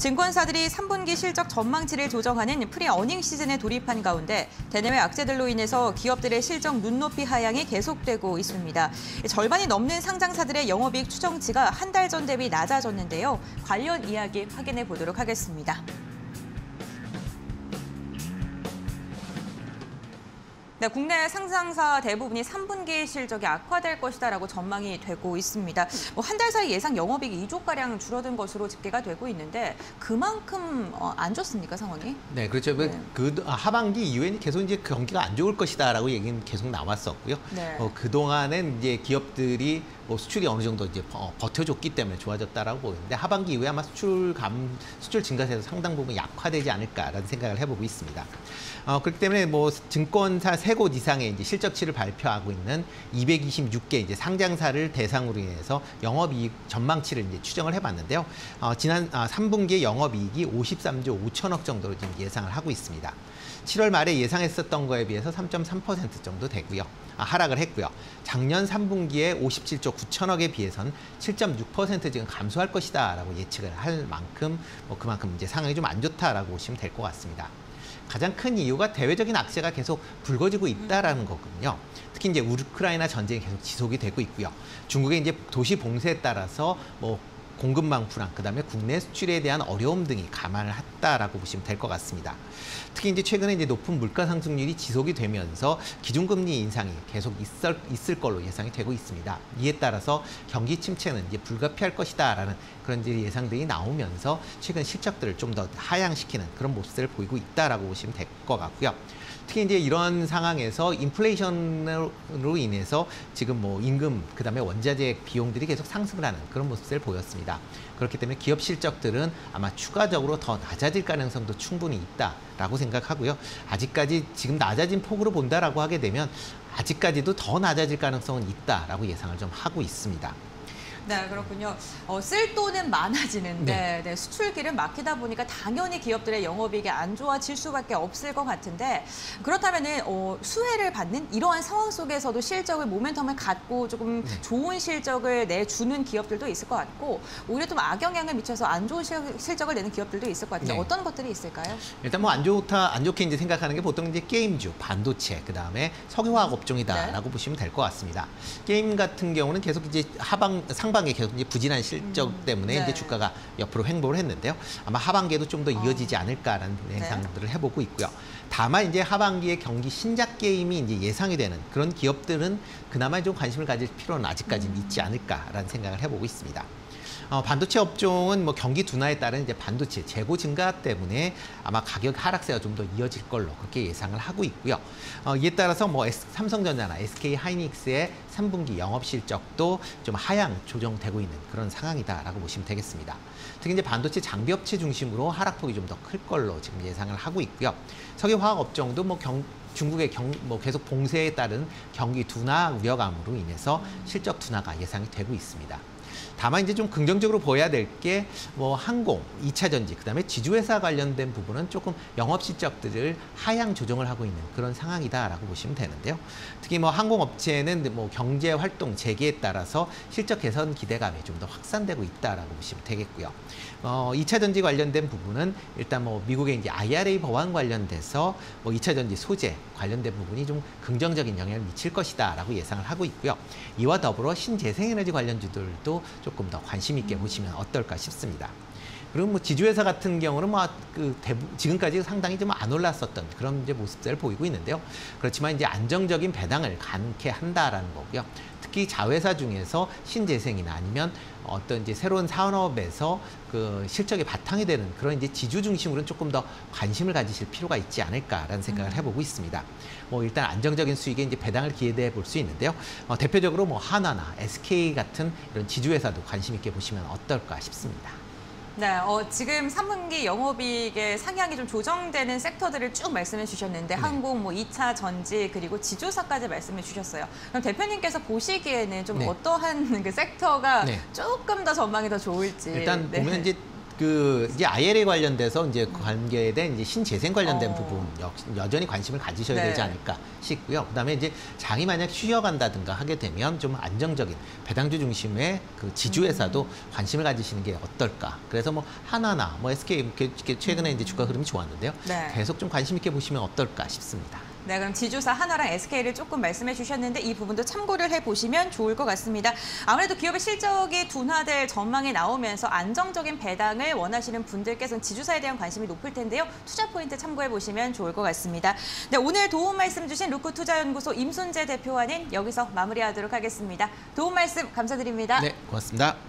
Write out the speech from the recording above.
증권사들이 3분기 실적 전망치를 조정하는 pre-earning 시즌에 돌입한 가운데 대내외 악재들로 인해서 기업들의 실적 눈높이 하향이 계속되고 있습니다. 절반이 넘는 상장사들의 영업이익 추정치가 한 달 전 대비 낮아졌는데요. 관련 이야기 확인해 보도록 하겠습니다. 네, 국내 상장사 대부분이 3분기 실적이 악화될 것이다라고 전망이 되고 있습니다. 뭐 한 달 사이 예상 영업이익 2조 가량 줄어든 것으로 집계가 되고 있는데 그만큼 어, 안 좋습니까 상황이? 네, 그렇죠. 그- 네. 그 하반기 이후에는 계속 이제 그 경기가 안 좋을 것이다라고 얘기는 계속 나왔었고요. 네. 어, 그 동안은 이제 기업들이 뭐 수출이 어느 정도 이제 버- 버텨줬기 때문에 좋아졌다라고 보이는데 하반기 이후에 아마 수출 감 수출 증가세에서 상당 부분 약화되지 않을까라는 생각을 해보고 있습니다. 어, 그렇기 때문에 뭐 증권사 세 곳 이상의 이제 실적치를 발표하고 있는 226개 이제 상장사를 대상으로 인해서 영업이익 전망치를 이제 추정을 해봤는데요. 어, 지난 아, 3분기의 영업이익이 53조 5천억 정도로 지금 예상을 하고 있습니다. 7월 말에 예상했었던 거에 비해서 3.3% 정도 되고요. 아, 하락을 했고요. 작년 3분기에 57조 9천억에 비해서는 7.6% 지금 감소할 것이다라고 예측을 할 만큼 뭐 그만큼 이제 상황이 좀 안 좋다라고 보시면 될 것 같습니다. 가장 큰 이유가 대외적인 악재가 계속 불거지고 있다라는 거거든요. 특히 이제 우크라이나 전쟁이 계속 지속이 되고 있고요. 중국의 이제 도시 봉쇄에 따라서 뭐 공급망 불안, 그다음에 국내 수출에 대한 어려움 등이 감안을 했다라고 보시면 될 것 같습니다. 특히 이제 최근에 이제 높은 물가 상승률이 지속이 되면서 기준금리 인상이 계속 있을, 있을 걸로 예상이 되고 있습니다. 이에 따라서 경기 침체는 이제 불가피할 것이다라는 그런 예상들이 나오면서 최근 실적들을 좀 더 하향시키는 그런 모습들을 보이고 있다라고 보시면 될 것 같고요. 특히 이제 이런 상황에서 인플레이션으로 인해서 지금 뭐 임금 그다음에 원자재 비용들이 계속 상승을 하는 그런 모습을 보였습니다. 그렇기 때문에 기업 실적들은 아마 추가적으로 더 낮아질 가능성도 충분히 있다라고 생각하고요. 아직까지 지금 낮아진 폭으로 본다라고 하게 되면 아직까지도 더 낮아질 가능성은 있다라고 예상을 좀 하고 있습니다. 네, 그렇군요. 어, 쓸 돈은 많아지는데 네, 수출길은 막히다 보니까 당연히 기업들의 영업이익이 안 좋아질 수밖에 없을 것 같은데 그렇다면 은 어, 수혜를 받는 이러한 상황 속에서도 실적을 모멘텀을 갖고 조금 네. 좋은 실적을 내주는 기업들도 있을 것 같고 오히려 좀 악영향을 미쳐서 안 좋은 실, 실적을 내는 기업들도 있을 것 같은데 네. 어떤 것들이 있을까요? 일단 뭐 안 좋다 안 좋게 이제 생각하는 게 보통 이제 게임주, 반도체, 그 다음에 석유화학 업종이다라고 보시면 될 것 같습니다. 게임 같은 경우는 계속 이제 하방 상 반기에 계속 이제 부진한 실적 음, 때문에 네. 이제 주가가 옆으로 횡보를 했는데요. 아마 하반기에도 좀 더 이어지지 않을까라는 네. 예상들을 해보고 있고요. 다만 이제 하반기에 경기 신작 게임이 이제 예상이 되는 그런 기업들은 그나마 좀 관심을 가질 필요는 아직까지는 있지 않을까라는 생각을 해보고 있습니다. 어, 반도체 업종은 뭐 경기 둔화에 따른 이제 반도체 재고 증가 때문에 아마 가격 하락세가 좀 더 이어질 걸로 그렇게 예상을 하고 있고요. 어, 이에 따라서 뭐 S- 삼성전자나 SK 하이닉스의 3분기 영업 실적도 좀 하향 조정되고 있는 그런 상황이다라고 보시면 되겠습니다. 특히 이제 반도체 장비 업체 중심으로 하락폭이 좀 더 클 걸로 지금 예상을 하고 있고요. 석유화학 업종도 뭐 경, 중국의 경, 뭐 계속 봉쇄에 따른 경기 둔화 우려감으로 인해서 실적 둔화가 예상이 되고 있습니다. 다만 이제 좀 긍정적으로 보여야 될 게 뭐 항공, 이차 전지, 그다음에 지주회사 관련된 부분은 조금 영업 실적들을 하향 조정을 하고 있는 그런 상황이다라고 보시면 되는데요. 특히 뭐 항공 업체는 뭐 경제 활동 재개에 따라서 실적 개선 기대감이 좀 더 확산되고 있다라고 보시면 되겠고요. 어, 이차 전지 관련된 부분은 일단 뭐 미국의 이제 IRA 법안 관련돼서 뭐이차 전지 소재 관련된 부분이 좀 긍정적인 영향을 미칠 것이다라고 예상을 하고 있고요. 이와 더불어 신재생에너지 관련주들도 조금 더 관심 있게 보시면 어떨까 싶습니다. 그리고 뭐 지주회사 같은 경우는 뭐그 지금까지 상당히 좀 안 올랐었던 그런 이제 모습들을 보이고 있는데요. 그렇지만 이제 안정적인 배당을 가능케 한다라는 거고요. 특히 자회사 중에서 신재생이나 아니면 어떤 이제 새로운 산업에서 그 실적이 바탕이 되는 그런 이제 지주 중심으로는 조금 더 관심을 가지실 필요가 있지 않을까라는 생각을 해보고 있습니다. 뭐 일단 안정적인 수익에 이제 배당을 기대해 볼 수 있는데요. 어, 대표적으로 뭐 하나나 SK 같은 이런 지주회사도 관심 있게 보시면 어떨까 싶습니다. 네, 어, 지금 3분기 영업이익의 상향이 좀 조정되는 섹터들을 쭉 말씀해 주셨는데 네. 항공, 뭐 2차 전지 그리고 지주사까지 말씀해 주셨어요. 그럼 대표님께서 보시기에는 좀 네. 어떠한 그 섹터가 네. 조금 더 전망이 더 좋을지 일단 네. 보면 이제 그 이제 IL에 관련돼서 이제 그 관계된 이제 신재생 관련된 어. 부분 역, 여전히 관심을 가지셔야 네. 되지 않을까 싶고요. 그다음에 이제 장이 만약 쉬어간다든가 하게 되면 좀 안정적인 배당주 중심의 그 지주회사도 음. 관심을 가지시는 게 어떨까. 그래서 뭐 하나나 뭐 SK 이렇게 이렇게 최근에 이제 주가 흐름이 좋았는데요. 네. 계속 좀 관심 있게 보시면 어떨까 싶습니다. 네, 그럼 지주사 하나랑 SK를 조금 말씀해 주셨는데 이 부분도 참고를 해보시면 좋을 것 같습니다. 아무래도 기업의 실적이 둔화될 전망이 나오면서 안정적인 배당을 원하시는 분들께서는 지주사에 대한 관심이 높을 텐데요. 투자 포인트 참고해 보시면 좋을 것 같습니다. 네, 오늘 도움 말씀 주신 루크 투자연구소 임순재 대표와는 여기서 마무리하도록 하겠습니다. 도움 말씀 감사드립니다. 네, 고맙습니다.